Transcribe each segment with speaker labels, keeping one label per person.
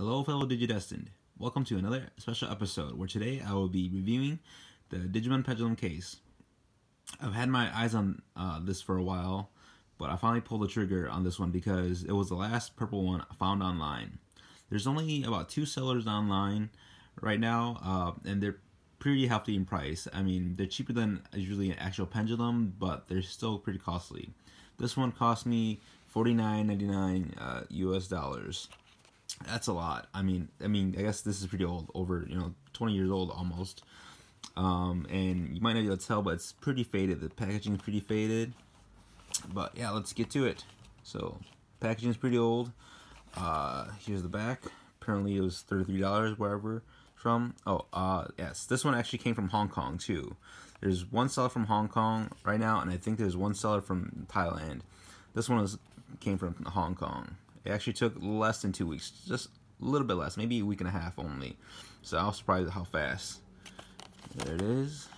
Speaker 1: Hello, fellow Digidestined. Welcome to another special episode where today I will be reviewing the Digimon Pendulum case. I've had my eyes on uh, this for a while, but I finally pulled the trigger on this one because it was the last purple one I found online. There's only about two sellers online right now, uh, and they're pretty hefty in price. I mean, they're cheaper than usually an actual pendulum, but they're still pretty costly. This one cost me $49.99 uh, US dollars. That's a lot. I mean, I mean, I guess this is pretty old, over you know, 20 years old almost. Um, and you might not be able to tell, but it's pretty faded. The packaging is pretty faded. But yeah, let's get to it. So, packaging is pretty old. Uh, here's the back. Apparently, it was $33 wherever from. Oh, uh, yes, this one actually came from Hong Kong too. There's one seller from Hong Kong right now, and I think there's one seller from Thailand. This one was came from Hong Kong. It actually took less than two weeks, just a little bit less, maybe a week and a half only. So I was surprised at how fast. There it is.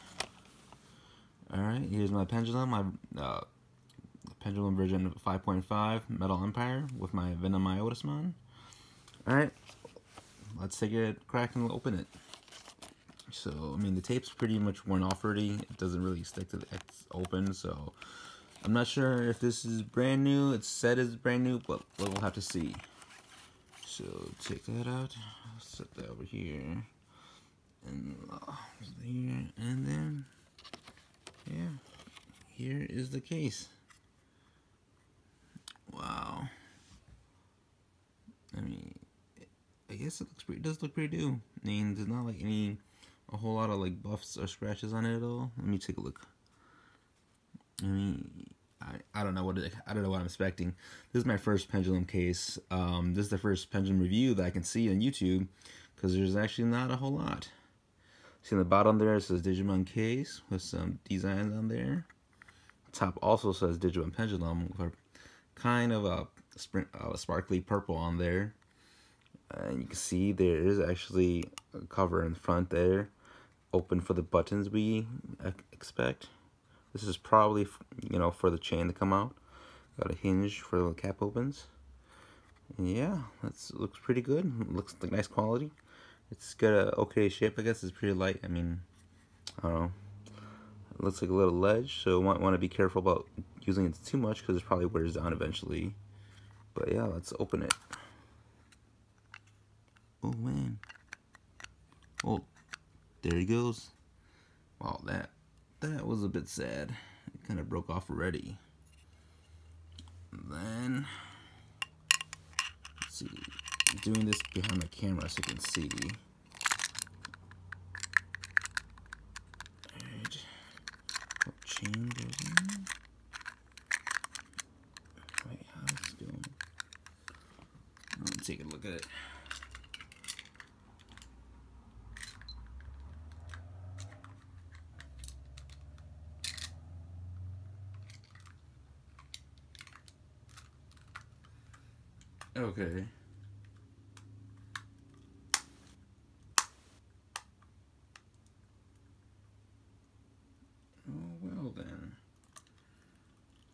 Speaker 1: Alright, here's my pendulum. My uh, pendulum version 5.5 Metal Empire with my VenomMyotismon. Alright, let's take it crack and open it. So, I mean, the tape's pretty much worn off already. It doesn't really stick to the X open, so I'm not sure if this is brand new. It's said it's brand new, but we'll have to see. So take that out. set that over here. And uh, here, and then yeah, here is the case. Wow. I mean, I guess it looks pretty. It does look pretty new. I mean, there's not like any a whole lot of like buffs or scratches on it at all. Let me take a look. I mean, I, I don't know what I don't know what I'm expecting. This is my first pendulum case. Um, this is the first pendulum review that I can see on YouTube because there's actually not a whole lot. See on the bottom there it says Digimon case with some designs on there. Top also says Digimon pendulum with a kind of a, a sparkly purple on there. And you can see there is actually a cover in front there, open for the buttons we expect. This is probably, you know, for the chain to come out. Got a hinge for the cap opens. And yeah, that looks pretty good. Looks like nice quality. It's got a okay shape, I guess. It's pretty light. I mean, I don't know. It looks like a little ledge, so might want to be careful about using it too much because it probably wears down eventually. But yeah, let's open it. Oh man. Oh, there he goes. Wow, that that was a bit sad. It kind of broke off already. And then, see, I'm doing this behind the camera so you can see. Wait, how's this going? Let's take a look at it. Okay. Oh, well then.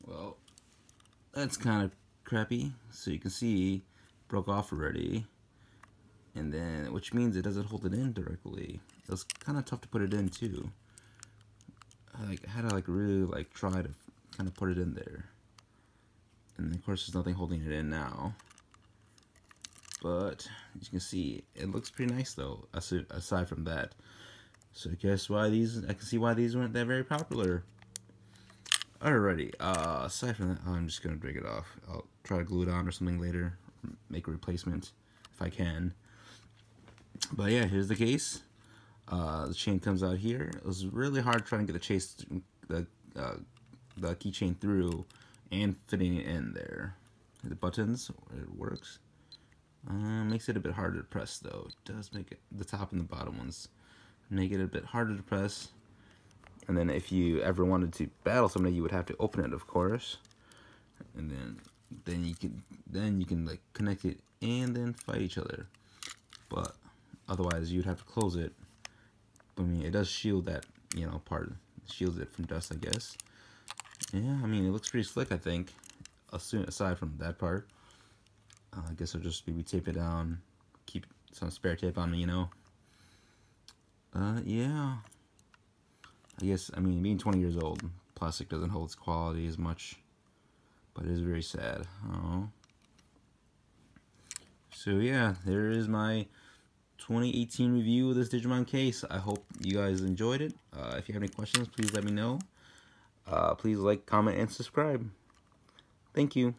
Speaker 1: Well, that's kind of crappy. So you can see, broke off already. And then, which means it doesn't hold it in directly. It's kind of tough to put it in too. I like had to like really like try to kind of put it in there. And of course there's nothing holding it in now. But as you can see, it looks pretty nice though, aside from that. So guess why these, I can see why these weren't that very popular. Alrighty, uh, aside from that, I'm just to break it off. I'll try to glue it on or something later, make a replacement if I can. But yeah, here's the case. Uh, the chain comes out here. It was really hard trying to get the chase, the, uh, the keychain through and fitting it in there. The buttons, it works. Uh, makes it a bit harder to press though. It does make it, the top and the bottom ones make it a bit harder to press. And then if you ever wanted to battle somebody, you would have to open it, of course. And then then you can then you can like connect it and then fight each other. But otherwise, you'd have to close it. I mean, it does shield that you know part, shields it from dust, I guess. Yeah, I mean, it looks pretty slick, I think. Aside from that part. Uh, I guess I'll just maybe tape it down keep some spare tape on me, you know. Uh, yeah. I guess, I mean, being 20 years old, plastic doesn't hold its quality as much. But it is very sad. Oh. So yeah, there is my 2018 review of this Digimon case. I hope you guys enjoyed it. Uh, if you have any questions, please let me know. Uh, please like, comment, and subscribe. Thank you.